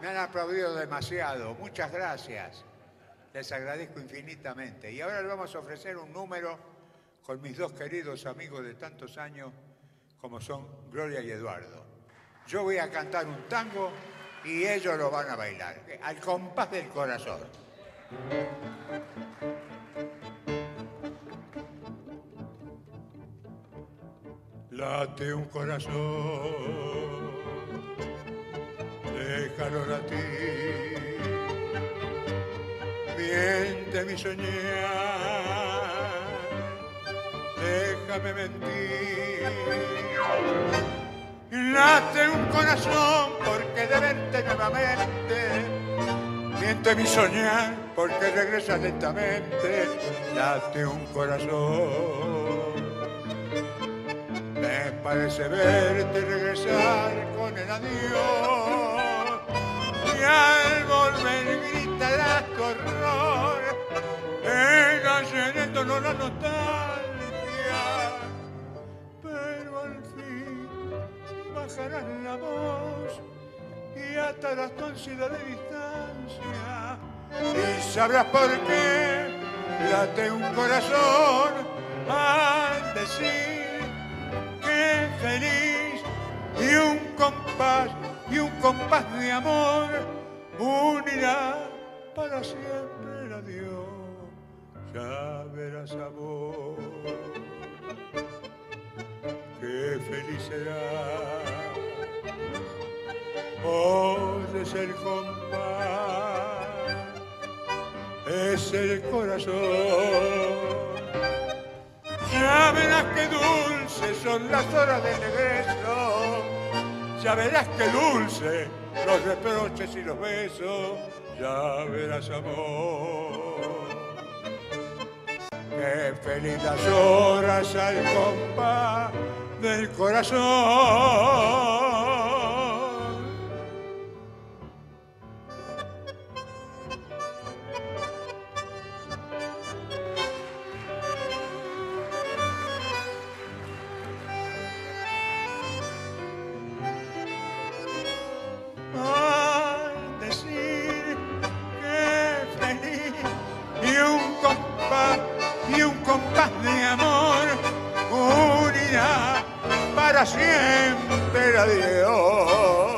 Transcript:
Me han aplaudido demasiado. Muchas gracias. Les agradezco infinitamente. Y ahora les vamos a ofrecer un número con mis dos queridos amigos de tantos años, como son Gloria y Eduardo. Yo voy a cantar un tango y ellos lo van a bailar, al compás del corazón. Late un corazón, déjalo latir, miente mi soñar, déjame mentir. Late un corazón porque de verte nuevamente, miente mi soñar porque regresa lentamente, late un corazón. Me parece verte regresar con el adiós. La nostalgia. Pero al fin bajarás la voz y atarás tu ansiedad de distancia. Y sabrás por qué late un corazón al decir feliz y un compás y un compás de amor unirá para siempre adiós. Ya verás amor, qué feliz será. es el compás, es el corazón ya verás qué dulces son las horas de regreso. Ya verás qué dulce los reproches y los besos. Ya verás amor. Qué feliz horas al compás del corazón. para siempre adiós.